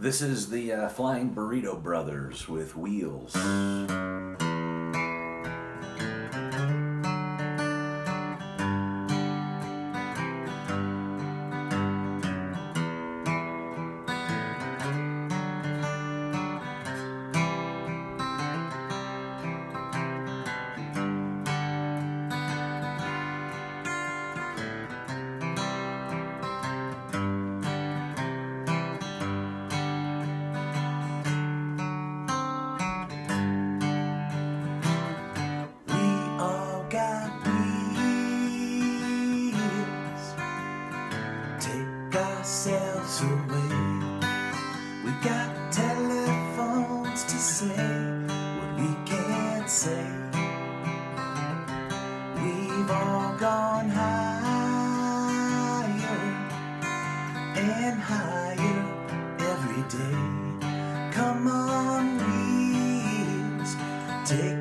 This is the uh, Flying Burrito Brothers with Wheels. Ourselves away. We got telephones to say what we can't say. We've all gone higher and higher every day. Come on, wheels, take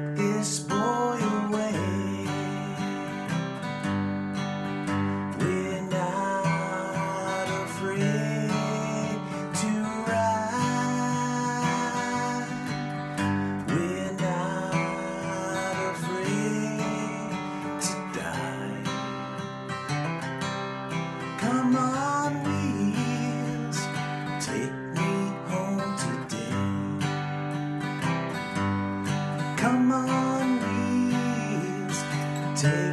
take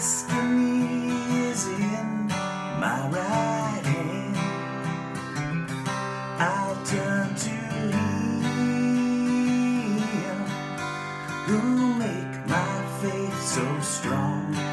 destiny is in my right hand, I'll turn to Him who make my faith so strong.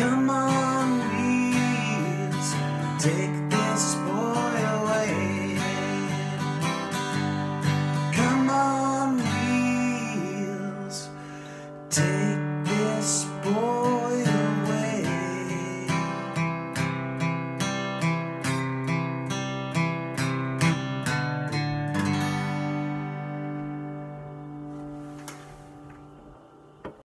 Come on.